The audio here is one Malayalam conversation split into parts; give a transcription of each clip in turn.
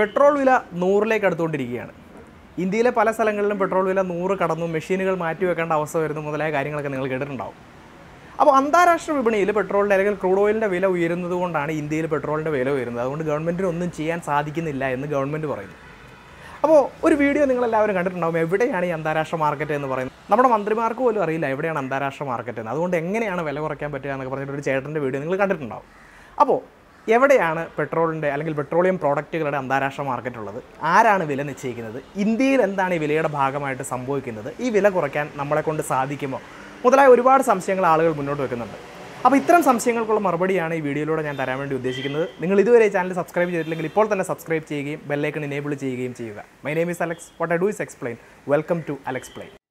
പെട്രോൾ വില നൂറിലേക്ക് അടുത്തുകൊണ്ടിരിക്കുകയാണ്. ഇന്ത്യയിലെ പല സ്ഥലങ്ങളിലും പെട്രോൾ വില നൂറ് കടന്നു മെഷീനുകൾ മാറ്റി വെക്കേണ്ട അവസ്ഥ വരുന്നു മുതലായ കാര്യങ്ങളൊക്കെ നിങ്ങൾ കേട്ടിട്ടുണ്ടാവും. അപ്പോൾ അന്താരാഷ്ട്ര വിപണിയിൽ പെട്രോളിന്റെ അല്ലെങ്കിൽ ക്രൂഡ് ഓയിലിന്റെ വില ഉയരുന്നത് കൊണ്ടാണ് ഇന്ത്യയിൽ പെട്രോളിന്റെ വില ഉയരുന്നത്. അതുകൊണ്ട് ഗവൺമെന്റിന് ഒന്നും ചെയ്യാൻ സാധിക്കുന്നില്ല എന്ന് ഗവൺമെന്റ് പറയുന്നു. അപ്പോൾ ഒരു വീഡിയോ നിങ്ങളെല്ലാവരും കണ്ടിട്ടുണ്ടാവും. എവിടെയാണ് ഈ അന്താരാഷ്ട്ര മാർക്കറ്റ് എന്ന് പറയുന്നത്? നമ്മുടെ മന്ത്രിമാർക്ക് പോലും അറിയില്ല എവിടെയാണ് അന്താരാഷ്ട്ര മാർക്കറ്റ് എന്ന്. അതുകൊണ്ട് എങ്ങനെയാണ് വില കുറയ്ക്കാൻ പറ്റുക എന്നൊക്കെ പറഞ്ഞിട്ട് ഒരു ചേട്ടന്റെ വീഡിയോ നിങ്ങൾ കണ്ടിട്ടുണ്ടാവും. അപ്പോൾ എവിടെയാണ് പെട്രോളിന്റെ അല്ലെങ്കിൽ പെട്രോളിയം പ്രോഡക്റ്റുകളുടെ അന്താരാഷ്ട്ര മാർക്കറ്റ് ഉള്ളത് ആരാണ് വില നിശ്ചയിക്കുന്നത്? ഇന്ത്യയിൽ എന്താണ് ഈ വിലയുടെ ഭാഗമായിട്ട് സംഭവിക്കുന്നത്? ഈ വില കുറയ്ക്കാൻ നമ്മളെ കൊണ്ട് സാധിക്കുമോ? മുതലായ ഒരുപാട് സംശയങ്ങൾ ആളുകൾ മുന്നോട്ട് വെക്കുന്നുണ്ട്. അപ്പോൾ ഇത്തരം സംശയങ്ങൾക്കുള്ള മറുപടിയാണ് ഈ വീഡിയോയിലൂടെ ഞാൻ തരാൻ വേണ്ടി ഉദ്ദേശിക്കുന്നത്. നിങ്ങൾ ഇതുവരെ ചാനൽ സബ്സ്ക്രൈബ് ചെയ്തിട്ടില്ലെങ്കിൽ ഇപ്പോൾ തന്നെ സബ്സ്ക്രൈബ് ചെയ്യുകയും ബെല്ലൈക്കൺ ഇനേബിൾ ചെയ്യുകയും ചെയ്യുക. My name is Alex what I do is explain welcome to Alex plain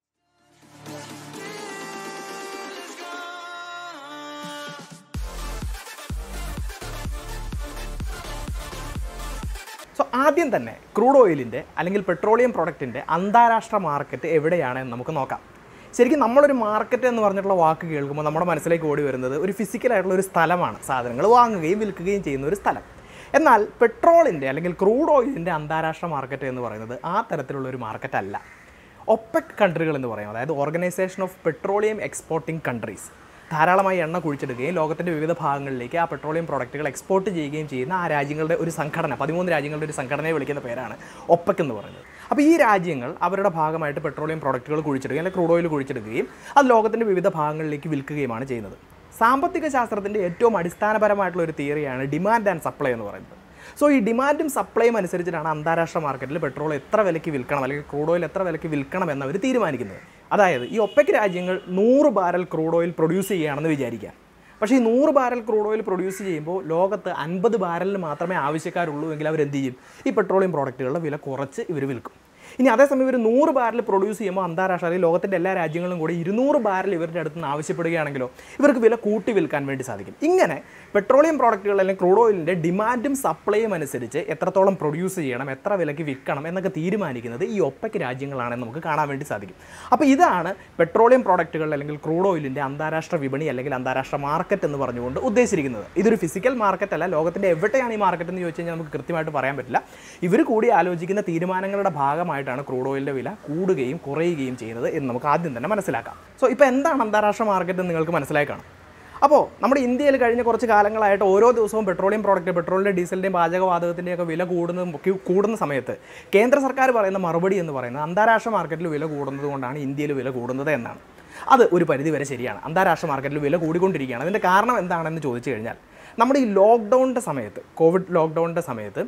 so ആദ്യം തന്നെ ക്രൂഡ് ഓയിലിന്റെ അല്ലെങ്കിൽ പെട്രോളിയം പ്രൊഡക്റ്റിന്റെ അന്താരാഷ്ട്ര മാർക്കറ്റ് എവിടെയാണ് എന്ന് നമുക്ക് നോക്കാം. ശരിക്കും നമ്മളൊരു മാർക്കറ്റ് എന്ന് പറഞ്ഞിട്ടുള്ള വാക്ക് കേൾക്കുമ്പോൾ നമ്മുടെ മനസ്സിലേക്ക് ഓടി വരുന്നത് ഒരു ഫിസിക്കലായിട്ടുള്ള ഒരു സ്ഥലമാണ്. സാധനങ്ങൾ വാങ്ങുകയും വിൽക്കുകയും ചെയ്യുന്ന ഒരു സ്ഥലം. എന്നാൽ പെട്രോളിന്റെ അല്ലെങ്കിൽ ക്രൂഡ് ഓയിലിന്റെ അന്താരാഷ്ട്ര മാർക്കറ്റ് എന്ന് പറയുന്നത് ആ തരത്തിലുള്ള ഒരു മാർക്കറ്റ് അല്ല ഒപ്പെക് കൺട്രികൾ എന്ന് പറയും. അതായത് organisation of petroleum exporting countries. ധാരാളമായി എണ്ണ കുഴിച്ചെടുക്കുകയും ലോകത്തിന്റെ വിവിധ ഭാഗങ്ങളിലേക്ക് ആ പെട്രോളിയം പ്രോഡക്റ്റുകൾ എക്സ്പോർട്ട് ചെയ്യുകയും ചെയ്യുന്ന ആ രാജ്യങ്ങളുടെ ഒരു സംഘടന പതിമൂന്ന് രാജ്യങ്ങളുടെ ഒരു സംഘടനയെ വിളിക്കുന്ന പേരാണ് ഒപ്പക് എന്ന് പറയുന്നത്. അപ്പോൾ ഈ രാജ്യങ്ങൾ അവരുടെ ഭാഗമായിട്ട് പെട്രോളിയം പ്രോഡക്റ്റുകൾ കുഴിച്ചെടുക്കുകയും അല്ലെങ്കിൽ ക്രൂഡ് ഓയിൽ കുഴിച്ചെടുക്കുകയും അത് ലോകത്തിന്റെ വിവിധ ഭാഗങ്ങളിലേക്ക് വിൽക്കുകയുമാണ് ചെയ്യുന്നത്. സാമ്പത്തിക ശാസ്ത്രത്തിന്റെ ഏറ്റവും അടിസ്ഥാനപരമായിട്ടുള്ള ഒരു തിയറിയാണ് ഡിമാൻഡ് ആൻഡ് സപ്ലൈ എന്ന് പറയുന്നത്. സോ ഈ ഡിമാൻഡും സപ്ലൈയും അനുസരിച്ചിട്ടാണ് അന്താരാഷ്ട്ര മാർക്കറ്റിൽ പെട്രോൾ എത്ര വിലയ്ക്ക് വിൽക്കണം അല്ലെങ്കിൽ ക്രൂഡ് ഓയിൽ എത്ര വിലയ്ക്ക് വിൽക്കണം എന്നവർ തീരുമാനിക്കുന്നത്. അതായത് ഈ ഒപ്പക് രാജ്യങ്ങൾ നൂറ് ബാരൽ ക്രൂഡ് ഓയിൽ പ്രൊഡ്യൂസ് ചെയ്യുകയാണെന്ന് വിചാരിക്കാം. പക്ഷേ ഈ നൂറ് ബാരൽ ക്രൂഡ് ഓയിൽ പ്രൊഡ്യൂസ് ചെയ്യുമ്പോൾ ലോകത്ത് അൻപത് ബാരലിന് മാത്രമേ ആവശ്യക്കാരുള്ളൂ എങ്കിൽ അവരെന്ത് ചെയ്യും? ഈ പെട്രോളിയം പ്രോഡക്റ്റുകളുടെ വില കുറച്ച് ഇവർ വിൽക്കും. ഇനി അതേസമയം ഇവർ നൂറ് ബാരൽ പ്രൊഡ്യൂസ് ചെയ്യുമ്പോൾ അന്താരാഷ്ട്ര അല്ലെങ്കിൽ ലോകത്തിന്റെ എല്ലാ രാജ്യങ്ങളും കൂടി ഇരുന്നൂറ് ബാരൽ ഇവരുടെ അടുത്ത് നിന്ന് ആവശ്യപ്പെടുകയാണെങ്കിലോ ഇവർക്ക് വില കൂട്ടി വിൽക്കാൻ വേണ്ടി സാധിക്കും. ഇങ്ങനെ പെട്രോളിയം പ്രോഡക്റ്റുകൾ അല്ലെങ്കിൽ ക്രൂഡ് ഓയിലിന്റെ ഡിമാൻഡും സപ്ലൈയും അനുസരിച്ച് എത്രത്തോളം പ്രൊഡ്യൂസ് ചെയ്യണം എത്ര വിലയ്ക്ക് വിൽക്കണം എന്നൊക്കെ തീരുമാനിക്കുന്നത് ഈ ഒപ്പയ്ക്ക് രാജ്യങ്ങളാണെന്ന് നമുക്ക് കാണാൻ വേണ്ടി സാധിക്കും. അപ്പോൾ ഇതാണ് പെട്രോളിയം പ്രോഡക്റ്റുകൾ അല്ലെങ്കിൽ ക്രൂഡ് ഓയിലിന്റെ അന്താരാഷ്ട്ര വിപണി അല്ലെങ്കിൽ അന്താരാഷ്ട്ര മാർക്കറ്റ് എന്ന് പറഞ്ഞുകൊണ്ട് ഉദ്ദേശിച്ചിരിക്കുന്നത്. ഇതൊരു ഫിസിക്കൽ മാർക്കറ്റ് അല്ല ലോകത്തിന്റെ എവിടെയാണ് ഈ മാർക്കറ്റ് എന്ന് ചോദിച്ചു കഴിഞ്ഞാൽ നമുക്ക് കൃത്യമായിട്ട് പറയാൻ പറ്റില്ല. ഇവർ കൂടി ആലോചിക്കുന്ന തീരുമാനങ്ങളുടെ ഭാഗമായിട്ടാണ് ക്രൂഡ് ഓയിലിന്റെ വില കൂടുകയും കുറയുകയും ചെയ്യുന്നത് എന്ന് നമുക്ക് ആദ്യം തന്നെ മനസ്സിലാക്കാം. സോ ഇപ്പോൾ എന്താണ് അന്താരാഷ്ട്ര മാർക്കറ്റ് നിങ്ങൾക്ക് മനസ്സിലായി കാണും. അപ്പോൾ നമ്മുടെ ഇന്ത്യയിൽ കഴിഞ്ഞ കുറച്ച് കാലങ്ങളായിട്ട് ഓരോ ദിവസവും പെട്രോളിയം പ്രോഡക്റ്റ് പെട്രോളിന്റെ ഡീസലിന്റെയും പാചകവാതകത്തിന്റെയും ഒക്കെ വില കൂടുന്ന കൂടുന്ന സമയത്ത് കേന്ദ്ര സർക്കാർ പറയുന്ന മറുപടി എന്ന് പറയുന്നത് അന്താരാഷ്ട്ര മാർക്കറ്റിൽ വില കൂടുന്നത് കൊണ്ടാണ് ഇന്ത്യയിൽ വില കൂടുന്നത് എന്നാണ്. അത് ഒരു പരിധി വരെ ശരിയാണ്. അന്താരാഷ്ട്ര മാർക്കറ്റിൽ വില കൂടിക്കൊണ്ടിരിക്കുകയാണ്. അതിന്റെ കാരണം എന്താണെന്ന് ചോദിച്ചു കഴിഞ്ഞാൽ നമ്മുടെ ഈ ലോക്ക്ഡൗണിന്റെ സമയത്ത് കോവിഡ് ലോക്ക്ഡൗണിന്റെ സമയത്ത്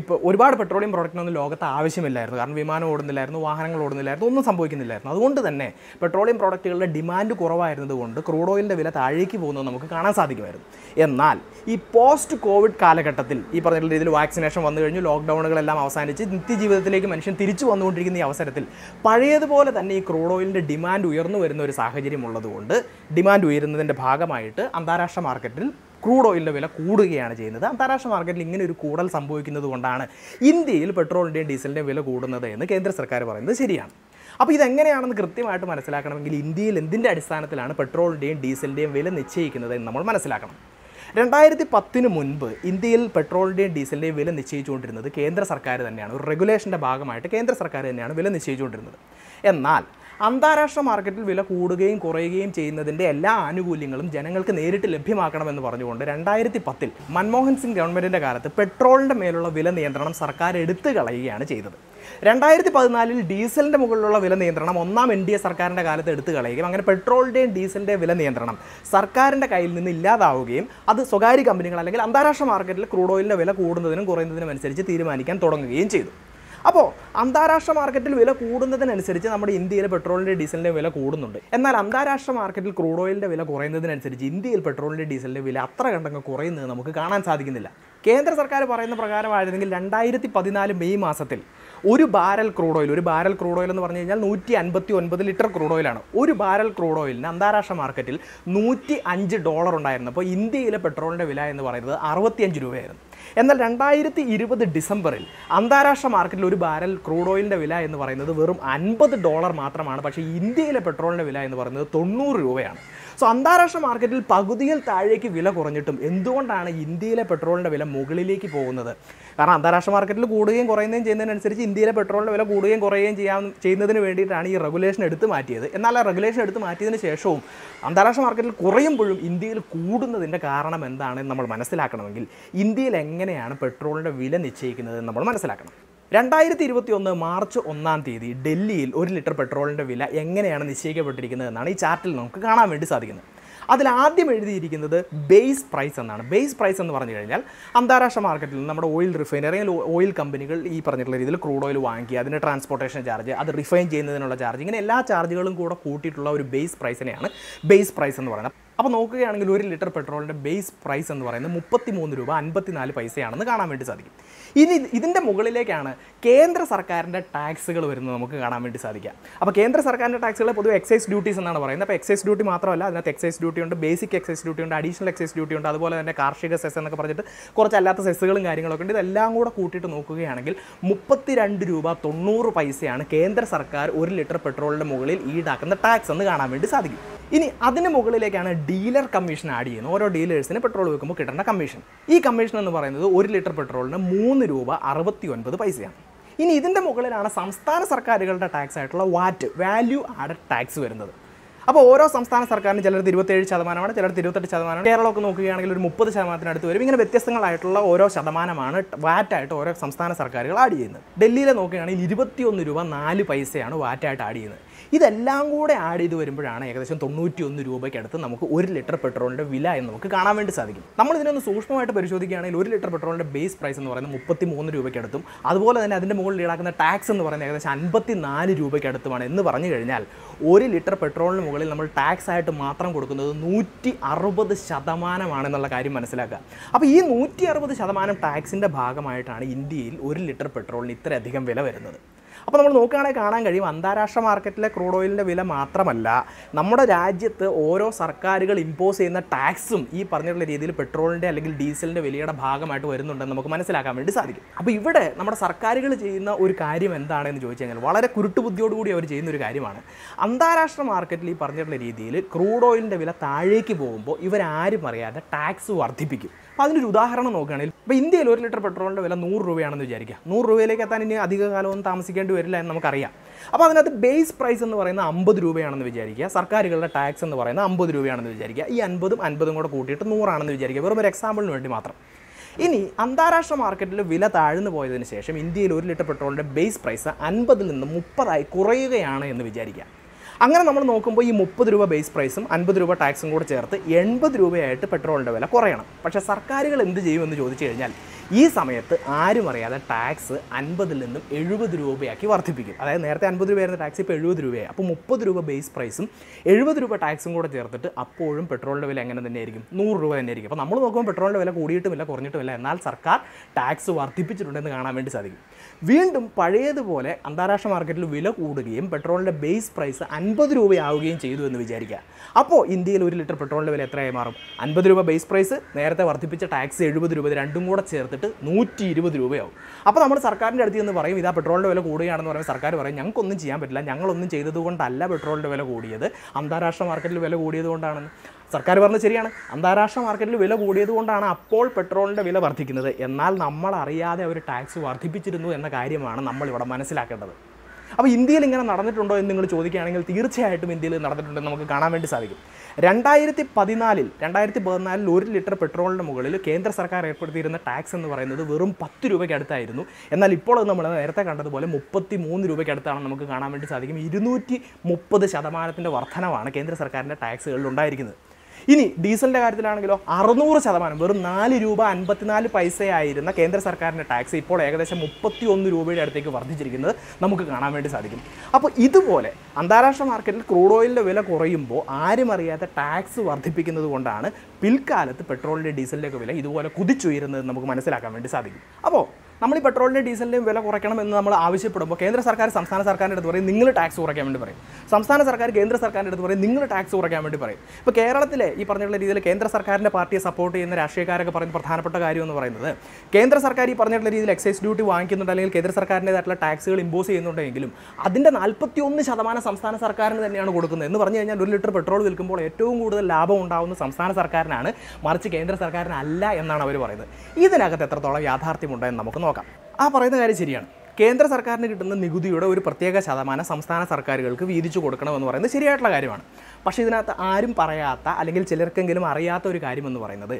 ഇപ്പോൾ ഒരുപാട് പെട്രോളിയം പ്രോഡക്റ്റിനൊന്നും ലോകത്ത് ആവശ്യമില്ലായിരുന്നു. കാരണം വിമാനം ഓടുന്നില്ലായിരുന്നു വാഹനങ്ങൾ ഓടുന്നില്ലായിരുന്നു ഒന്നും സംഭവിക്കുന്നില്ലായിരുന്നു. അതുകൊണ്ട് തന്നെ പെട്രോളിയം പ്രോഡക്റ്റുകളുടെ ഡിമാൻഡ് കുറവായിരുന്നത് കൊണ്ട് ക്രൂഡ് ഓയിലിന്റെ വില താഴേക്ക് പോകുന്നത് നമുക്ക് കാണാൻ സാധിക്കുമായിരുന്നു. എന്നാൽ ഈ പോസ്റ്റ് കോവിഡ് കാലഘട്ടത്തിൽ ഈ പറഞ്ഞ രീതിയിൽ വാക്സിനേഷൻ വന്നു കഴിഞ്ഞു ലോക്ക്ഡൗണുകളെല്ലാം അവസാനിച്ച് നിത്യജീവിതത്തിലേക്ക് മനുഷ്യൻ തിരിച്ചു വന്നുകൊണ്ടിരിക്കുന്ന ഈ അവസരത്തിൽ പഴയതുപോലെ തന്നെ ഈ ക്രൂഡ് ഓയിലിന്റെ ഡിമാൻഡ് ഉയർന്നു വരുന്ന ഒരു സാഹചര്യം ഉള്ളതുകൊണ്ട് ഡിമാൻഡ് ഉയരുന്നതിന്റെ ഭാഗമായിട്ട് അന്താരാഷ്ട്ര മാർക്കറ്റിൽ ക്രൂഡ് ഓയിലിന്റെ വില കൂടുകയാണ് ചെയ്യുന്നത്. അന്താരാഷ്ട്ര മാർക്കറ്റിൽ ഇങ്ങനെ ഒരു കൂടൽ സംഭവിക്കുന്നത് കൊണ്ടാണ് ഇന്ത്യയിൽ പെട്രോളിന്റെയും ഡീസലിന്റെയും വില കൂടുന്നത് എന്ന് കേന്ദ്ര സർക്കാർ പറയുന്നത് ശരിയാണ്. അപ്പോൾ ഇതെങ്ങനെയാണെന്ന് കൃത്യമായിട്ട് മനസ്സിലാക്കണമെങ്കിൽ ഇന്ത്യയിൽ എന്തിന്റെ അടിസ്ഥാനത്തിലാണ് പെട്രോളിന്റെയും ഡീസലിന്റെയും വില നിശ്ചയിക്കുന്നത് എന്ന് നമ്മൾ മനസ്സിലാക്കണം. രണ്ടായിരത്തി പത്തിന് മുൻപ് ഇന്ത്യയിൽ പെട്രോളിന്റെയും ഡീസലിന്റെയും വില നിശ്ചയിച്ചുകൊണ്ടിരുന്നത് കേന്ദ്ര സർക്കാർ തന്നെയാണ്. ഒരു റെഗുലേഷന്റെ ഭാഗമായിട്ട് കേന്ദ്ര സർക്കാർ തന്നെയാണ് വില നിശ്ചയിച്ചുകൊണ്ടിരുന്നത്. എന്നാൽ അന്താരാഷ്ട്ര മാർക്കറ്റിൽ വില കൂടുകയും കുറയുകയും ചെയ്യുന്നതിന്റെ എല്ലാ ആനുകൂല്യങ്ങളും ജനങ്ങൾക്ക് നേരിട്ട് ലഭ്യമാക്കണമെന്ന് പറഞ്ഞുകൊണ്ട് രണ്ടായിരത്തി പത്തിൽ മൻമോഹൻ സിംഗ് ഗവൺമെന്റിന്റെ കാലത്ത് പെട്രോളിന്റെ മേലുള്ള വില നിയന്ത്രണം സർക്കാർ എടുത്തു കളയുകയാണ് ചെയ്തത്. രണ്ടായിരത്തി പതിനാലിൽ ഡീസലിന്റെ മുകളിലുള്ള വില നിയന്ത്രണം ഒന്നാം എൻ ഡി എ സർക്കാരിന്റെ കാലത്ത് എടുത്തു കളയുകയും അങ്ങനെ പെട്രോളിന്റെയും ഡീസലിന്റെയും വില നിയന്ത്രണം സർക്കാരിന്റെ കയ്യിൽ നിന്ന് ഇല്ലാതാവുകയും അത് സ്വകാര്യ കമ്പനികൾ അല്ലെങ്കിൽ അന്താരാഷ്ട്ര മാർക്കറ്റിൽ ക്രൂഡ് ഓയിലിന്റെ വില കൂടുന്നതിനും കുറയുന്നതിനും അനുസരിച്ച് തീരുമാനിക്കാൻ തുടങ്ങുകയും ചെയ്തു. അപ്പോൾ അന്താരാഷ്ട്ര മാർക്കറ്റിൽ വില കൂടുന്നതിനനുസരിച്ച് നമ്മുടെ ഇന്ത്യയിൽ പെട്രോളിന്റെ ഡീസലിന്റെ വില കൂടുന്നുണ്ട്. എന്നാൽ അന്താരാഷ്ട്ര മാർക്കറ്റിൽ ക്രൂഡ് ഓയിലിന്റെ വില കുറയുന്നതിനനുസരിച്ച് ഇന്ത്യയിൽ പെട്രോളിന്റെ ഡീസലിന്റെ വില അത്ര കണ്ടങ്ങ് കുറയുന്നത് നമുക്ക് കാണാൻ സാധിക്കുന്നില്ല. കേന്ദ്ര സർക്കാർ പറയുന്ന പ്രകാരമായിരുന്നെങ്കിൽ രണ്ടായിരത്തി പതിനാല് മെയ് മാസത്തിൽ ഒരു ബാരൽ ക്രൂഡ് ഓയിൽ ഒരു ബാരൽ ക്രൂഡ് ഓയിൽ എന്ന് പറഞ്ഞു കഴിഞ്ഞാൽ നൂറ്റി അൻപത്തി ഒൻപത് ലിറ്റർ ക്രൂഡ് ഓയിലാണ് ഒരു ബാരൽ ക്രൂഡ് ഓയിലിന് അന്താരാഷ്ട്ര മാർക്കറ്റിൽ നൂറ്റി അഞ്ച് ഡോളർ ഉണ്ടായിരുന്നു. അപ്പോൾ ഇന്ത്യയിലെ പെട്രോളിന്റെ വില എന്ന് പറയുന്നത് അറുപത്തിയഞ്ച് രൂപയായിരുന്നു. എന്നാൽ രണ്ടായിരത്തി ഇരുപത് ഡിസംബറിൽ അന്താരാഷ്ട്ര മാർക്കറ്റിൽ ഒരു ബാരൽ ക്രൂഡ് ഓയിലിന്റെ വില എന്ന് പറയുന്നത് വെറും അൻപത് ഡോളർ മാത്രമാണ്. പക്ഷേ ഇന്ത്യയിലെ പെട്രോളിന്റെ വില എന്ന് പറയുന്നത് തൊണ്ണൂറ് രൂപയാണ്. സോ അന്താരാഷ്ട്ര മാർക്കറ്റിൽ പകുതിയിൽ താഴേക്ക് വില കുറഞ്ഞിട്ടും എന്തുകൊണ്ടാണ് ഇന്ത്യയിലെ പെട്രോളിന്റെ വില മുകളിലേക്ക് പോകുന്നത്? കാരണം അന്താരാഷ്ട്ര മാർക്കറ്റിൽ കൂടുകയും കുറയുകയും ചെയ്യുന്നതിനനുസരിച്ച് ഇന്ത്യയിലെ പെട്രോളിന്റെ വില കൂടുകയും കുറയുകയും ചെയ്യാൻ ചെയ്യുന്നതിന് വേണ്ടിയിട്ടാണ് ഈ റെഗുലേഷൻ എടുത്ത് മാറ്റിയത്. എന്നാൽ ആ റെഗുലേഷൻ എടുത്ത് മാറ്റിയതിന് ശേഷവും അന്താരാഷ്ട്ര മാർക്കറ്റിൽ കുറയുമ്പോഴും ഇന്ത്യയിൽ കൂടുന്നതിന്റെ കാരണം എന്താണെന്ന് നമ്മൾ മനസ്സിലാക്കണമെങ്കിൽ ഇന്ത്യയിൽ എങ്ങനെയാണ് പെട്രോളിന്റെ വില നിശ്ചയിക്കുന്നത് നമ്മൾ മനസ്സിലാക്കണം. രണ്ടായിരത്തി ഇരുപത്തി ഒന്ന് മാർച്ച് ഒന്നാം തീയതി ഡൽഹിയിൽ ഒരു ലിറ്റർ പെട്രോളിന്റെ വില എങ്ങനെയാണ് നിശ്ചയിക്കപ്പെട്ടിരിക്കുന്നത് എന്നാണ് ഈ ചാർട്ടിൽ നമുക്ക് കാണാൻ വേണ്ടി സാധിക്കുന്നത്. അതിൽ ആദ്യം എഴുതിയിരിക്കുന്നത് ബേസ് പ്രൈസ് എന്നാണ്. ബേസ് പ്രൈസ് എന്ന് പറഞ്ഞു കഴിഞ്ഞാൽ അന്താരാഷ്ട്ര മാർക്കറ്റിൽ നമ്മുടെ ഓയിൽ റിഫൈനറി ഓയിൽ കമ്പനികൾ ഈ പറഞ്ഞിട്ടുള്ള രീതിയിൽ ക്രൂഡ് ഓയിൽ വാങ്ങി അതിന്റെ ട്രാൻസ്പോർട്ടേഷൻ ചാർജ് അത് റിഫൈൻ ചെയ്യുന്നതിനുള്ള ചാർജ് ഇങ്ങനെ എല്ലാ ചാർജുകളും കൂടെ കൂട്ടിയിട്ടുള്ള ഒരു ബേസ് പ്രൈസിനെയാണ് ബേസ് പ്രൈസ് എന്ന് പറയുന്നത്. അപ്പോൾ നോക്കുകയാണെങ്കിൽ ഒരു ലിറ്റർ പെട്രോളിന്റെ ബേസ് പ്രൈസ് എന്ന് പറയുന്നത് മുപ്പത്തി മൂന്ന് രൂപ അൻപത്തിനാല് പൈസയാണെന്ന് കാണാൻ വേണ്ടി സാധിക്കും. ഇനി ഇതിന്റെ മുകളിലേക്കാണ് കേന്ദ്ര സർക്കാരിന്റെ ടാക്സുകൾ വരുന്നത് നമുക്ക് കാണാൻ വേണ്ടി സാധിക്കുക. അപ്പോൾ കേന്ദ്ര സർക്കാരിന്റെ ടാക്സുകളെ പൊതുവെ എക്സൈസ് ഡ്യൂട്ടീസ് എന്നാണ് പറയുന്നത്. അപ്പോൾ എക്സൈസ് ഡ്യൂട്ടി മാത്രമല്ല അതിനകത്ത് എക്സൈസ് ഡ്യൂട്ടി ഉണ്ട് ബേസിക് എക്സൈസ് ഡ്യൂട്ടി ഉണ്ട് അഡീഷണൽ എക്സൈസ് ഡ്യൂട്ടി ഉണ്ട് അതുപോലെ തന്നെ കാർഷിക സെസ് എന്നൊക്കെ പറഞ്ഞിട്ട് കുറച്ച് അല്ലാത്ത സെസ്സുകളും കാര്യങ്ങളൊക്കെ ഉണ്ട്. ഇതെല്ലാം കൂടെ കൂട്ടിയിട്ട് നോക്കുകയാണെങ്കിൽ മുപ്പത്തിരണ്ട് രൂപ തൊണ്ണൂറ് പൈസയാണ് കേന്ദ്ര സർക്കാർ ഒരു ലിറ്റർ പെട്രോളിന്റെ മുകളിൽ ഈടാക്കുന്ന ടാക്സ് എന്ന് കാണാൻ വേണ്ടി സാധിക്കും. ഇനി അതിന് മുകളിലേക്കാണ് ഡീലർ കമ്മീഷൻ ആഡ് ചെയ്യുന്നത്. ഓരോ ഡീലേഴ്സിന് പെട്രോൾ വെക്കുമ്പോൾ കിട്ടേണ്ട കമ്മീഷൻ ഈ കമ്മീഷൻ എന്ന് പറയുന്നത് ഒരു ലിറ്റർ പെട്രോളിന് മൂന്ന് രൂപ അറുപത്തി ഒൻപത് പൈസയാണ്. ഇനി ഇതിന്റെ മുകളിലാണ് സംസ്ഥാന സർക്കാരുകളുടെ ടാക്സ് ആയിട്ടുള്ള വാറ്റ് വാല്യൂ ആഡഡ് ടാക്സ് വരുന്നത്. അപ്പോൾ ഓരോ സംസ്ഥാന സർക്കാരിന് ചിലർക്ക് ഇരുപത്തേഴ് ശതമാനമാണ് ചിലർക്ക് ഇരുപത്തെട്ട് ശതമാനമാണ്. കേരളമൊക്കെ നോക്കുകയാണെങ്കിൽ ഒരു മുപ്പത് ശതമാനത്തിനടുത്ത് വരും. ഇങ്ങനെ വ്യത്യസ്തങ്ങളായിട്ടുള്ള ഓരോ ശതമാനമാണ് വാറ്റായിട്ട് ഓരോ സംസ്ഥാന സർക്കാരുകൾ ആഡ് ചെയ്യുന്നത്. ഡൽഹിയിലെ നോക്കുകയാണെങ്കിൽ ഇരുപത്തിയൊന്ന് രൂപ നാല് പൈസയാണ് വാറ്റായിട്ട് ആഡ് ചെയ്യുന്നത്. ഇതെല്ലാം കൂടെ ആഡ് ചെയ്ത് വരുമ്പോഴാണ് ഏകദേശം തൊണ്ണൂറ്റി ഒന്ന് രൂപയ്ക്ക് അടുത്ത് നമുക്ക് ഒരു ലിറ്റർ പെട്രോളിന്റെ വില എന്ന് നമുക്ക് കാണാൻ വേണ്ടി സാധിക്കും. നമ്മൾ ഇതിനൊന്ന് സൂക്ഷ്മമായിട്ട് പരിശോധിക്കുകയാണെങ്കിൽ ഒരു ലിറ്റർ പെട്രോളിന്റെ ബേസ് പ്രൈസ് എന്ന് പറയുന്നത് മുപ്പത്തി മൂന്ന് രൂപയ്ക്ക് അടുത്തും അതുപോലെ തന്നെ അതിന്റെ മുകളിൽ ഈടാക്കുന്ന ടാക്സ് എന്ന് പറയുന്നത് ഏകദേശം അൻപത്തി നാല് രൂപയ്ക്ക് അടുത്തുമാണ് എന്ന് പറഞ്ഞു കഴിഞ്ഞാൽ ഒരു ലിറ്റർ പെട്രോളിന് മുകളിൽ നമ്മൾ ടാക്സ് ആയിട്ട് മാത്രം കൊടുക്കുന്നത് നൂറ്റി അറുപത് ശതമാനമാണെന്നുള്ള കാര്യം മനസ്സിലാക്കുക. അപ്പോൾ ഈ നൂറ്റി അറുപത് ശതമാനം ടാക്സിന്റെ ഭാഗമായിട്ടാണ് ഇന്ത്യയിൽ ഒരു ലിറ്റർ പെട്രോളിന് ഇത്രയധികം വില വരുന്നത്. അപ്പോൾ നമ്മൾ നോക്കുകയാണെങ്കിൽ കാണാൻ കഴിയും അന്താരാഷ്ട്ര മാർക്കറ്റിലെ ക്രൂഡ് ഓയിലിന്റെ വില മാത്രമല്ല. നമ്മുടെ രാജ്യത്ത് ഓരോ സർക്കാരുകൾ ഇമ്പോസ് ചെയ്യുന്ന ടാക്സും ഈ പറഞ്ഞിട്ടുള്ള രീതിയിൽ പെട്രോളിന്റെ അല്ലെങ്കിൽ ഡീസലിന്റെ വിലയുടെ ഭാഗമായിട്ട് വരുന്നുണ്ടെന്ന് നമുക്ക് മനസ്സിലാക്കാൻ വേണ്ടി സാധിക്കും. അപ്പോൾ ഇവിടെ നമ്മുടെ സർക്കാരുകൾ ചെയ്യുന്ന ഒരു കാര്യം എന്താണെന്ന് ചോദിച്ചു കഴിഞ്ഞാൽ വളരെ കുരുട്ടുബുദ്ധിയോടുകൂടി അവർ ചെയ്യുന്ന ഒരു കാര്യമാണ്. അന്താരാഷ്ട്ര മാർക്കറ്റിൽ ഈ പറഞ്ഞിട്ടുള്ള രീതിയിൽ ക്രൂഡ് ഓയിലിന്റെ വില താഴേക്ക് പോകുമ്പോൾ ഇവരാരും അറിയാതെ ടാക്സ് വർദ്ധിപ്പിക്കും. അപ്പോൾ അതിനൊരു ഉദാഹരണം നോക്കുകയാണെങ്കിൽ ഇപ്പോൾ ഇന്ത്യയിൽ ഒരു ലിറ്റർ പെട്രോളിന്റെ വില നൂറ് രൂപയാണെന്ന് വിചാരിക്കുക. നൂറ് രൂപയിലേക്ക് എത്താൻ ഇനി അധിക കാലമൊന്നും താമസിക്കേണ്ടി വരില്ല എന്ന് നമുക്കറിയാം. അപ്പോൾ അതിനകത്ത് ബേസ് പ്രൈസ് എന്ന് പറയുന്നത് അമ്പത് രൂപയാണെന്ന് വിചാരിക്കുക. സർക്കാരുകളുടെ ടാക്സ് എന്ന് പറയുന്നത് അമ്പത് രൂപയാണെന്ന് വിചാരിക്കുക. ഈ അൻപതും അൻപതും കൂടെ കൂട്ടിയിട്ട് നൂറാണെന്ന് വിചാരിക്കുക. വെറും ഒരു എക്സാമ്പിളിന് വേണ്ടി മാത്രം. ഇനി അന്താരാഷ്ട്ര മാർക്കറ്റിൽ വില താഴ്ന്നു പോയതിന് ശേഷം ഇന്ത്യയിൽ ഒരു ലിറ്റർ പെട്രോളിന്റെ ബേസ് പ്രൈസ് അൻപതിൽ നിന്ന് മുപ്പതായി കുറയുകയാണ് എന്ന് വിചാരിക്കുക. അങ്ങനെ നമ്മൾ നോക്കുമ്പോൾ ഈ മുപ്പത് രൂപ ബേസ് പ്രൈസും അൻപത് രൂപ ടാക്സും കൂടെ ചേർത്ത് എൺപത് രൂപയായിട്ട് പെട്രോളിന്റെ വില കുറയണം. പക്ഷേ സർക്കാരുകൾ എന്ത് ചെയ്യുമെന്ന് ചോദിച്ചു കഴിഞ്ഞാൽ ഈ സമയത്ത് ആരും അറിയാതെ ടാക്സ് അൻപതിൽ നിന്നും എഴുപത് രൂപയാക്കി വർദ്ധിപ്പിക്കും. അതായത് നേരത്തെ അൻപത് രൂപയായിരുന്ന ടാക്സ് ഇപ്പോൾ എഴുപത് രൂപയായി. അപ്പോൾ മുപ്പത് രൂപ ബേസ് പ്രൈസും എഴുപത് രൂപ ടാക്സും കൂടെ ചേർത്തിട്ട് അപ്പോഴും പെട്രോളിന്റെ വില എങ്ങനെ തന്നെയായിരിക്കും? നൂറ് രൂപ തന്നെയായിരിക്കും. അപ്പോൾ നമ്മൾ നോക്കുമ്പോൾ പെട്രോളിന്റെ വില കൂടിയിട്ടുമില്ല കുറഞ്ഞിട്ടുമില്ല. എന്നാൽ സർക്കാർ ടാക്സ് വർദ്ധിപ്പിച്ചിട്ടുണ്ടെന്ന് കാണാൻ വേണ്ടി സാധിക്കും. വീണ്ടും പഴയതുപോലെ അന്താരാഷ്ട്ര മാർക്കറ്റിൽ വില കൂടുകയും പെട്രോളിന്റെ ബേസ് പ്രൈസ് അൻപത് രൂപയാവുകയും ചെയ്തു എന്ന് വിചാരിക്കുക. അപ്പോൾ ഇന്ത്യയിൽ ഒരു ലിറ്റർ പെട്രോളിന്റെ വില എത്രയായി മാറും? അൻപത് രൂപ ബേസ് പ്രൈസ് നേരത്തെ വർദ്ധിപ്പിച്ച ടാക്സ് എഴുപത് രൂപ രണ്ടും കൂടെ ചേർത്തിട്ട് നൂറ്റി ഇരുപത് രൂപയാവും. അപ്പോൾ നമ്മൾ സർക്കാരിന്റെ അടുത്ത് നിന്ന് പറയും ഇതാ പെട്രോളിന്റെ വില കൂടുകയാണെന്ന് പറയുമ്പോൾ സർക്കാർ പറയും ഞങ്ങൾക്കൊന്നും ചെയ്യാൻ പറ്റില്ല. ഞങ്ങളൊന്നും ചെയ്തതുകൊണ്ടല്ല പെട്രോളിന്റെ വില കൂടിയത്. അന്താരാഷ്ട്ര മാർക്കറ്റിൽ വില കൂടിയത് കൊണ്ടാണെന്ന്. സർക്കാർ പറഞ്ഞത് ശരിയാണ്. അന്താരാഷ്ട്ര മാർക്കറ്റിൽ വില കൂടിയതുകൊണ്ടാണ് അപ്പോൾ പെട്രോളിന്റെ വില വർദ്ധിക്കുന്നത്. എന്നാൽ നമ്മൾ അറിയാതെ അവർ ടാക്സ് വർദ്ധിപ്പിച്ചിരുന്നു എന്ന കാര്യമാണ് നമ്മളിവിടെ മനസ്സിലാക്കേണ്ടത്. അപ്പോൾ ഇന്ത്യയിൽ ഇങ്ങനെ നടന്നിട്ടുണ്ടോ എന്ന് നിങ്ങൾ ചോദിക്കുകയാണെങ്കിൽ തീർച്ചയായിട്ടും ഇന്ത്യയിൽ നടന്നിട്ടുണ്ടെന്ന് നമുക്ക് കാണാൻ വേണ്ടി സാധിക്കും. രണ്ടായിരത്തി പതിനാലിൽ രണ്ടായിരത്തി പതിനാലിൽ ഒരു ലിറ്റർ പെട്രോളിന് മുകളിൽ കേന്ദ്ര സർക്കാർ ഏർപ്പെടുത്തിയിരുന്ന ടാക്സ് എന്ന് പറയുന്നത് വെറും പത്ത് രൂപയ്ക്ക് അടുത്തായിരുന്നു. എന്നാൽ ഇപ്പോൾ നമ്മൾ നേരത്തെ കണ്ടതുപോലെ മുപ്പത്തി മൂന്ന് രൂപയ്ക്ക് അടുത്താണ് നമുക്ക് കാണാൻ വേണ്ടി സാധിക്കും. ഇരുന്നൂറ്റി മുപ്പത് ശതമാനത്തിന്റെ വർധനമാണ് കേന്ദ്ര സർക്കാരിന്റെ ടാക്സുകളിൽ ഉണ്ടായിരിക്കുന്നത്. ഇനി ഡീസലിന്റെ കാര്യത്തിലാണെങ്കിലോ അറുന്നൂറ് ശതമാനം വെറും നാല് രൂപ അൻപത്തിനാല് പൈസയായിരുന്ന കേന്ദ്ര സർക്കാരിന്റെ ടാക്സ് ഇപ്പോൾ ഏകദേശം മുപ്പത്തി ഒന്ന് രൂപയുടെ അടുത്തേക്ക് വർദ്ധിച്ചിരിക്കുന്നത് നമുക്ക് കാണാൻ വേണ്ടി സാധിക്കും. അപ്പോൾ ഇതുപോലെ അന്താരാഷ്ട്ര മാർക്കറ്റിൽ ക്രൂഡ് ഓയിലിന്റെ വില കുറയുമ്പോൾ ആരും അറിയാത്ത ടാക്സ് വർദ്ധിപ്പിക്കുന്നത് കൊണ്ടാണ് പിൽക്കാലത്ത് പെട്രോളിന്റെ ഡീസലിന്റെ വില ഇതുപോലെ കുതിച്ചുയരുന്നത് നമുക്ക് മനസ്സിലാക്കാൻ വേണ്ടി സാധിക്കും. അപ്പോൾ നമ്മൾ ഈ പെട്രോളിന്റെ ഡീസലിന്റെയും വില കുറയ്ക്കണം എന്ന് നമ്മൾ ആവശ്യപ്പെടുമ്പോൾ കേന്ദ്ര സർക്കാർ സംസ്ഥാന സർക്കാരിന്റെ അടുത്ത് പറയും നിങ്ങൾ ടാക്സ് കുറയ്ക്കാൻ വേണ്ടി പറയും. സംസ്ഥാന സർക്കാർ കേന്ദ്ര സർക്കാരിന്റെ അടുത്ത് പറയും നിങ്ങൾ ടാക്സ് കുറയ്ക്കാൻ വേണ്ടി പറയും. ഇപ്പോൾ കേരളത്തിലെ ഈ പറഞ്ഞിട്ടുള്ള രീതിയിൽ കേന്ദ്ര സർക്കാരിന്റെ പാർട്ടിയെ സപ്പോർട്ട് ചെയ്യുന്ന രാഷ്ട്രീയക്കാരൊക്കെ പറയുന്ന പ്രധാനപ്പെട്ട കാര്യം എന്ന് പറയുന്നത് കേന്ദ്ര സർക്കാർ ഈ പറഞ്ഞിട്ടുള്ള രീതിയിൽ എക്സൈസ് ഡ്യൂട്ടി വാങ്ങിക്കുന്നുണ്ട് അല്ലെങ്കിൽ കേന്ദ്ര സർക്കാരിന്റെതായിട്ടുള്ള ടാക്സുകൾ ഇമ്പോസ് ചെയ്യുന്നുണ്ടെങ്കിലും അതിന്റെ നാൽപ്പത്തി ഒന്ന് ശതമാനം സംസ്ഥാന സർക്കാരിന് തന്നെയാണ് കൊടുക്കുന്നത് എന്ന് പറഞ്ഞു കഴിഞ്ഞാൽ ഒരു ലിറ്റർ പെട്രോൾ വിൽക്കുമ്പോൾ ഏറ്റവും കൂടുതൽ ലാഭം ഉണ്ടാകുന്ന സംസ്ഥാന സർക്കാരിനാണ് മറിച്ച് കേന്ദ്ര സർക്കാരിനല്ല എന്നാണ് അവർ പറയുന്നത്. ഇതിനകത്ത് എത്രത്തോളം യാഥാർത്ഥ്യമുണ്ടെന്ന് നമുക്ക് നോക്കാം. ആ പറയുന്ന കാര്യം ശരിയാണ്. കേന്ദ്ര സർക്കാരിന് കിട്ടുന്ന നികുതിയുടെ ഒരു പ്രത്യേക ശതമാനം സംസ്ഥാന സർക്കാരുകൾക്ക് വീതിച്ചു കൊടുക്കണമെന്ന് പറയുന്നത് ശരിയായിട്ടുള്ള കാര്യമാണ്. പക്ഷേ ഇതിനകത്ത് ആരും പറയാത്ത അല്ലെങ്കിൽ ചിലർക്കെങ്കിലും അറിയാത്ത ഒരു കാര്യമെന്ന് പറയുന്നത്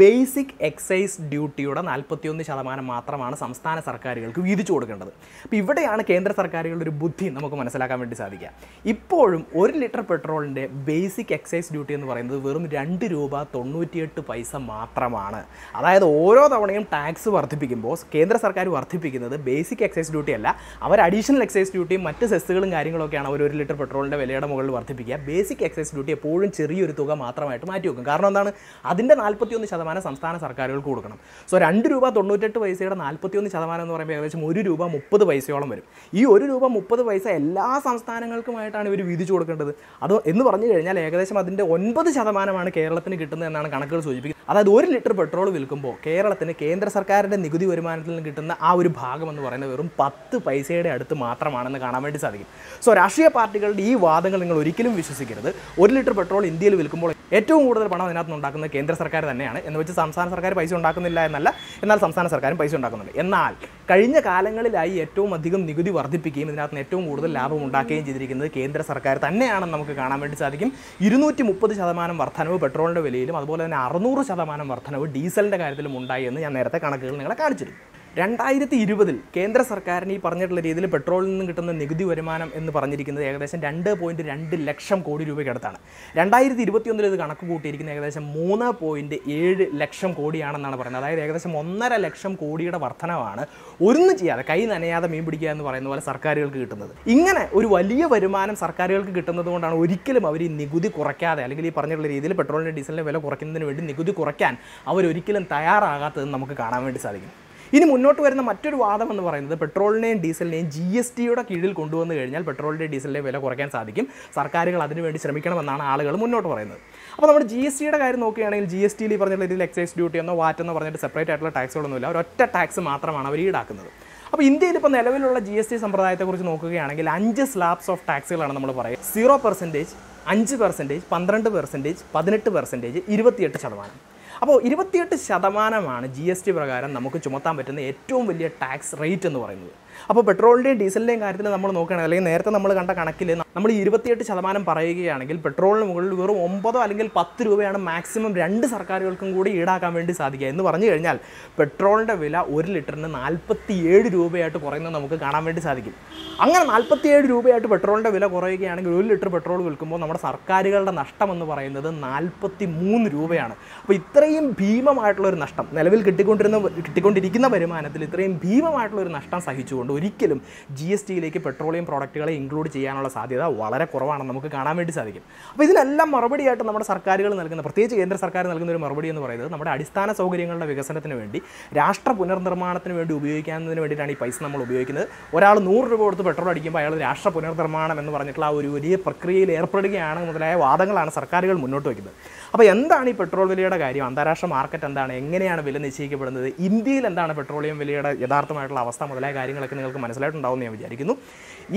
ബേസിക് എക്സൈസ് ഡ്യൂട്ടിയുടെ നാൽപ്പത്തിയൊന്ന് ശതമാനം മാത്രമാണ് സംസ്ഥാന സർക്കാരുകൾക്ക് വീതിച്ചു കൊടുക്കേണ്ടത്. അപ്പോൾ ഇവിടെയാണ് കേന്ദ്ര സർക്കാരുകളുടെ ഒരു ബുദ്ധി നമുക്ക് മനസ്സിലാക്കാൻ വേണ്ടി സാധിക്കുക. ഇപ്പോഴും ഒരു ലിറ്റർ പെട്രോളിന്റെ ബേസിക് എക്സൈസ് ഡ്യൂട്ടി എന്ന് പറയുന്നത് വെറും രണ്ട് രൂപ തൊണ്ണൂറ്റിയെട്ട് പൈസ മാത്രമാണ്. അതായത് ഓരോ തവണയും ടാക്സ് വർദ്ധിപ്പിക്കുമ്പോൾ കേന്ദ്ര സർക്കാർ വർദ്ധിപ്പിക്കുന്നത് ബേസിക് എക്സൈസ് ഡ്യൂട്ടി അല്ല. അവർ അഡീഷണൽ എക്സൈസ് ഡ്യൂട്ടിയും മറ്റ് സെസ്സുകളും കാര്യങ്ങളൊക്കെയാണ് അവർ ഒരു ലിറ്റർ പെട്രോളിന്റെ വിലയുടെ മുകളിൽ വർദ്ധിപ്പിക്കുക. ബേസിക് എക്സൈസ് ഡ്യൂട്ടി എപ്പോഴും ചെറിയൊരു തുക മാത്രമായിട്ട് മാറ്റി വെക്കും. കാരണം എന്താണ്? അതിന്റെ നാൽപ്പത്തിയൊന്ന് ശതമാനം സംസ്ഥാന സർക്കാരുകൾക്ക് കൊടുക്കണം. സോ രണ്ട് രൂപ തൊണ്ണൂറ്റെട്ട് പൈസയുടെ നാൽപ്പത്തിയൊന്ന് ശതമാനം എന്ന് പറയുമ്പോൾ ഏകദേശം ഒരു രൂപ മുപ്പത് പൈസയോളം വരും. ഈ ഒരു രൂപ മുപ്പത് പൈസ എല്ലാ സംസ്ഥാനങ്ങൾക്കുമായിട്ടാണ് ഇവർ വീതിച്ചു കൊടുക്കേണ്ടത്. അത് എന്ന് പറഞ്ഞു കഴിഞ്ഞാൽ ഏകദേശം അതിന്റെ ഒൻപത് ശതമാനമാണ് കേരളത്തിന് കിട്ടുന്നത് എന്നാണ് കണക്കുകൾ സൂചിപ്പിക്കുന്നത്. അതായത് ഒരു ലിറ്റർ പെട്രോൾ വിൽക്കുമ്പോൾ കേരളത്തിന് കേന്ദ്ര സർക്കാരിന്റെ നികുതി വരുമാനത്തിൽ നിന്ന് കിട്ടുന്ന ആ ഒരു ഭാഗം എന്ന് പറയുന്നത് വെറും പത്ത് പൈസയുടെ അടുത്ത് മാത്രമാണെന്ന് കാണാൻ വേണ്ടി സാധിക്കും. സോ രാഷ്ട്രീയ പാർട്ടികളുടെ ഈ വാദങ്ങൾ നിങ്ങൾ ഒരിക്കലും വിശ്വസിക്കരുത്. ഒരു ലിറ്റർ പെട്രോൾ ഇന്ത്യയിൽ വിൽക്കുമ്പോൾ ഏറ്റവും കൂടുതൽ പണം അതിനകത്ത് ഉണ്ടാക്കുന്നത് കേന്ദ്ര സർക്കാർ തന്നെയാണ്. എന്ന് വെച്ച് സംസ്ഥാന സർക്കാർ പൈസ ഉണ്ടാക്കുന്നില്ല എന്നല്ല എന്നാൽ സംസ്ഥാന സർക്കാരും പൈസ ഉണ്ടാക്കുന്നുണ്ട്. എന്നാൽ കഴിഞ്ഞ കാലങ്ങളിലായി ഏറ്റവും അധികം നികുതി വർദ്ധിപ്പിക്കുകയും ഇതിനകത്ത് ഏറ്റവും കൂടുതൽ ലാഭം ഉണ്ടാക്കുകയും ചെയ്തിരിക്കുന്നത് കേന്ദ്ര സർക്കാർ തന്നെയാണെന്ന് നമുക്ക് കാണാൻ വേണ്ടി സാധിക്കും. ഇരുന്നൂറ്റി മുപ്പത് ശതമാനം വർധനവ് പെട്രോളിന്റെ വിലയിലും അതുപോലെ തന്നെ അറുന്നൂറ് ശതമാനം വർധനവ് ഡീസലിന്റെ കാര്യത്തിലും ഉണ്ടായി എന്ന് ഞാൻ നേരത്തെ കണക്കുകൾ നിങ്ങളെ കാണിച്ചിരുന്നു. രണ്ടായിരത്തി ഇരുപതിൽ കേന്ദ്ര സർക്കാരിന് ഈ പറഞ്ഞിട്ടുള്ള രീതിയിൽ പെട്രോളിൽ നിന്ന് കിട്ടുന്ന നികുതി വരുമാനം എന്ന് പറഞ്ഞിരിക്കുന്നത് ഏകദേശം രണ്ട് പോയിന്റ് രണ്ട് ലക്ഷം കോടി രൂപയ്ക്കടുത്താണ്. രണ്ടായിരത്തി ഇരുപത്തിയൊന്നിൽ ഇത് കണക്ക് കൂട്ടിയിരിക്കുന്നത് ഏകദേശം മൂന്ന് പോയിന്റ് ഏഴ് ലക്ഷം കോടിയാണെന്നാണ് പറയുന്നത്. അതായത് ഏകദേശം ഒന്നര ലക്ഷം കോടിയുടെ വർധനവാണ് ഒന്നും ചെയ്യാതെ കൈ നനയാതെ മീൻ പിടിക്കുക എന്ന് പറയുന്ന പോലെ സർക്കാരുകൾക്ക് കിട്ടുന്നത്. ഇങ്ങനെ ഒരു വലിയ വരുമാനം സർക്കാരുകൾക്ക് കിട്ടുന്നത് കൊണ്ടാണ് ഒരിക്കലും അവർ ഈ നികുതി കുറയ്ക്കാതെ അല്ലെങ്കിൽ ഈ പറഞ്ഞിട്ടുള്ള രീതിയിൽ പെട്രോളിന്റെ ഡീസലിന്റെ വില കുറയ്ക്കുന്നതിന് വേണ്ടി നികുതി കുറയ്ക്കാൻ അവരൊരിക്കലും തയ്യാറാകാത്തതെന്ന് നമുക്ക് കാണാൻ വേണ്ടി സാധിക്കും. ഇനി മുന്നോട്ട് വരുന്ന മറ്റൊരു വാദം എന്ന് പറയുന്നത് പെട്രോളിനെയും ഡീസലിനെയും ജി എസ് ടിയുടെ കീഴിൽ കൊണ്ടുവന്നു കഴിഞ്ഞാൽ പെട്രോളിന്റെ ഡീസലിന്റെ വില കുറയ്ക്കാൻ സാധിക്കും. സർക്കാരുകൾ അതിനുവേണ്ടി ശ്രമിക്കണമെന്നാണ് ആളുകൾ മുന്നോട്ട് പറയുന്നത്. അപ്പോൾ നമ്മുടെ ജി എസ് ടിയുടെ കാര്യം നോക്കുകയാണെങ്കിൽ ജി എസ് ടിയിൽ ഈ പറഞ്ഞ രീതിയിൽ എക്സൈസ് ഡ്യൂട്ടി എന്നോ വാറ്റ് എന്നോ പറഞ്ഞിട്ട് സെപ്പറേറ്റ് ആയിട്ടുള്ള ടാക്സുകളൊന്നുമില്ല ഒറ്റ ടാക്സ് മാത്രമാണ് അവർ ഈടാക്കുന്നത്. അപ്പോൾ ഇന്ത്യയിൽ ഇപ്പോൾ നിലവിലുള്ള ജി എസ് ടി സമ്പ്രദായത്തെക്കുറിച്ച് നോക്കുകയാണെങ്കിൽ അഞ്ച് സ്ലാബ്സ് ഓഫ് ടാക്സുകളാണ് നമ്മൾ പറയുക. സീറോ പെർസെന്റേജ് അഞ്ച് പെർസെന്റേജ് പന്ത്രണ്ട് പെർസെന്റേജ് പതിനെട്ട് പെർസെന്റേജ് ഇരുപത്തിയെട്ട് ശതമാനം. അപ്പോൾ ഇരുപത്തിയെട്ട് ശതമാനമാണ് ജി എസ് ടി പ്രകാരം നമുക്ക് ചുമത്താൻ പറ്റുന്ന ഏറ്റവും വലിയ ടാക്സ് റേറ്റ് എന്ന് പറയുന്നത്. അപ്പോൾ പെട്രോളിന്റെയും ഡീസലിന്റെയും കാര്യത്തിൽ നമ്മൾ നോക്കുകയാണെങ്കിൽ അല്ലെങ്കിൽ നേരത്തെ നമ്മൾ കണ്ട കണക്കിൽ നമ്മൾ ഇരുപത്തിയെട്ട് ശതമാനം പറയുകയാണെങ്കിൽ പെട്രോളിന് മുകളിൽ വെറും ഒമ്പതോ അല്ലെങ്കിൽ പത്ത് രൂപയാണ് മാക്സിമം രണ്ട് സർക്കാരുകൾക്കും കൂടി ഈടാക്കാൻ വേണ്ടി സാധിക്കുക. എന്ന് പറഞ്ഞു കഴിഞ്ഞാൽ പെട്രോളിന്റെ വില ഒരു ലിറ്ററിന് നാൽപ്പത്തി ഏഴ് രൂപയായിട്ട് കുറയുന്നത് നമുക്ക് കാണാൻ വേണ്ടി സാധിക്കും. അങ്ങനെ നാൽപ്പത്തിയേഴ് രൂപയായിട്ട് പെട്രോളിന്റെ വില കുറയുകയാണെങ്കിൽ ഒരു ലിറ്റർ പെട്രോൾ വിൽക്കുമ്പോൾ നമ്മുടെ സർക്കാരുകളുടെ നഷ്ടം എന്ന് പറയുന്നത് നാൽപ്പത്തി മൂന്ന് രൂപയാണ്. അപ്പോൾ ഇത്രയും ഭീമമായിട്ടുള്ള ഒരു നഷ്ടം നിലവിൽ കിട്ടിക്കൊണ്ടിരുന്ന കിട്ടിക്കൊണ്ടിരിക്കുന്ന വരുമാനത്തിൽ ഇത്രയും ഭീമമായിട്ടുള്ള ഒരു നഷ്ടം സഹിച്ചുകൊണ്ട് ഒരിക്കലും ജി എസ് ടിയിലേക്ക് പെട്രോളിയം പ്രോഡക്റ്റുകളെ ഇൻക്ലൂഡ് ചെയ്യാനുള്ള സാധ്യത വളരെ കുറവാണെന്ന് നമുക്ക് കാണാൻ വേണ്ടി സാധിക്കും. അപ്പോൾ ഇതിനെല്ലാം മറുപടിയായിട്ട് നമ്മുടെ സർക്കാരുകൾ നൽകുന്ന പ്രത്യേകിച്ച് കേന്ദ്ര സർക്കാർ നൽകുന്ന ഒരു മറുപടി എന്ന് പറയുന്നത് നമ്മുടെ അടിസ്ഥാന സൗകര്യങ്ങളുടെ വികസനത്തിന് വേണ്ടി രാഷ്ട്ര പുനർനിർമ്മാണത്തിന് വേണ്ടി ഉപയോഗിക്കുന്നതിന് വേണ്ടിയിട്ടാണ് ഈ പൈസ നമ്മൾ ഉപയോഗിക്കുന്നത്. ഒരാൾ നൂറ് രൂപ കൊടുത്ത് പെട്രോൾ അടിക്കുമ്പോൾ അയാൾ രാഷ്ട്ര പുനർനിർമ്മാണം എന്ന് പറഞ്ഞിട്ടുള്ള ആ ഒരു വലിയ പ്രക്രിയയിൽ ഏർപ്പെടുകയാണ് മുതലായ വാദങ്ങളാണ് സർക്കാരുകൾ മുന്നോട്ട് വയ്ക്കുന്നത്. അപ്പോൾ എന്താണ് ഈ പെട്രോൾ വിലയുടെ കാര്യം? അന്താരാഷ്ട്ര മാർക്കറ്റ് എന്താണ്? എങ്ങനെയാണ് വില നിശ്ചയിക്കപ്പെടുന്നത്? ഇന്ത്യയിൽ എന്താണ് പെട്രോളിയം വിലയുടെ യഥാർത്ഥമായിട്ടുള്ള അവസ്ഥ മുതലായ കാര്യങ്ങളൊക്കെ നിങ്ങൾക്ക് മനസ്സിലായിട്ടുണ്ടാവുമെന്ന് ഞാൻ വിചാരിക്കുന്നു.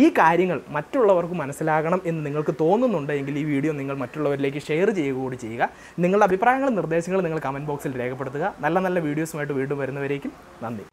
ഈ കാര്യങ്ങൾ മറ്റുള്ളവർക്ക് മനസ്സിലാകണം എന്ന് നിങ്ങൾക്ക് തോന്നുന്നുണ്ടെങ്കിൽ ഈ വീഡിയോ നിങ്ങൾ മറ്റുള്ളവരിലേക്ക് ഷെയർ ചെയ്യുക കൂടി ചെയ്യുക. നിങ്ങളുടെ അഭിപ്രായങ്ങളും നിർദ്ദേശങ്ങളും നിങ്ങൾ കമന്റ് ബോക്സിൽ രേഖപ്പെടുത്തുക. നല്ല നല്ല വീഡിയോസുമായിട്ട് വീണ്ടും വരുന്നവരേക്കും നന്ദി.